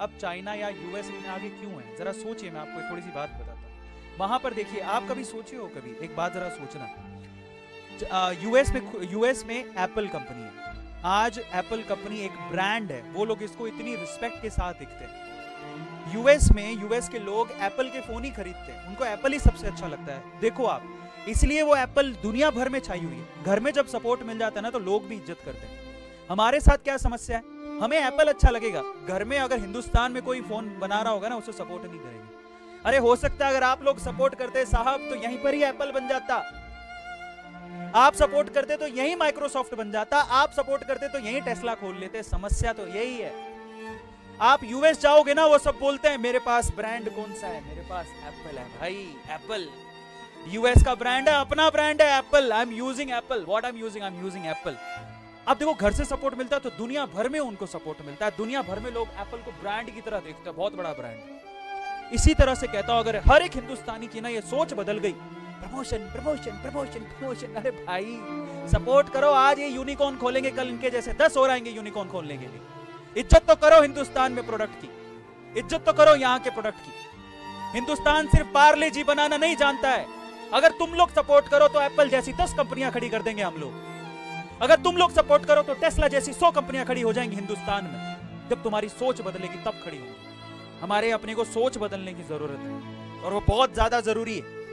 अब चाइना या यूएस इतने आगे क्यों है? जरा सोचिए, मैं आपको थोड़ी सी बात बताता हूँ। वहाँ पर देखिए, आप कभी सोचिए हो कभी? एक बात जरा सोचना। यूएस में यूएस में एप्पल कंपनी है। आज एप्पल कंपनी एक ब्रांड है। वो लोग इसको इतनी रिस्पेक्ट के साथ दिखते हैं। यूएस में, यूएस के लोग एप्पल के फ़ोन ही खरीदते हैं। उनको एप्पल ही सबसे अच्छा लगता है। देखो आप, इसलिए वो एप्पल दुनिया भर में छाई हुई है। घर में जब सपोर्ट मिल जाता है ना तो लोग भी इज़्ज़त करते हैं। हमारे साथ क्या समस्या है? हमें एप्पल अच्छा लगेगा। घर में अगर हिंदुस्तान में कोई फ़ोन बना रहा होगा ना, उसे सपोर्ट नहीं करेंगे। अरे, हो सकता है अगर आप लोग सपोर्ट करते साहब तो यहीं पर ही एप्पल बन जाता। आप सपोर्ट करते तो यही माइक्रोसॉफ्ट बन जाता। आप सपोर्ट करते तो यही टेस्ला खोल लेते। समस्या तो यही है। आप यूएस जाओगे ना, वो सब बोलते हैं, मेरे पास ब्रांड कौन सा है? मेरे पास एप्पल है भाई एप्पल यूएस का ब्रांड है, अपना ब्रांड है Apple I am using Apple what I am using I am using Apple अब देखो, घर से सपोर्ट मिलता है तो दुनिया भर में उनको सपोर्ट मिलता है। दुनिया भर में लोग एप्पल को ब्रांड की तरह देखते हैं, बहुत बड़ा ब्रांड इसी तरह से कहता हूँ, अगर हर एक हिंदुस्तानी की ना ये सोच बदल गई प्रमोशन प्रमोशन प्रमोशन प्रमोशन अरे भाई सपोर्ट करो, आज ये यूनिकॉर्न खोलेंगे, कल इनके जैसे दस और आएँगे यूनिकॉर्न खोलने के लिए। इज़्ज़त तो करो हिंदुस्तान में प्रोडक्ट की। इज़्ज़त तो करो यहाँ के प्रोडक्ट की। हिंदुस्तान सिर्फ़ पार्ले जी बनाना नहीं जानता है। अगर तुम लोग सपोर्ट करो तो एप्पल जैसी दस कंपनियाँ खड़ी कर देंगे हम लोग। अगर तुम लोग सपोर्ट करो तो टेस्ला जैसी सौ कंपनियाँ खड़ी हो जाएँगी हिंदुस्तान में। जब तुम्हारी सोच बदलेगी, तब खड़ी होगी। हमारे अपने को सोच बदलने की ज़रूरत है, और वो बहुत ज़्यादा ज़रूरी है।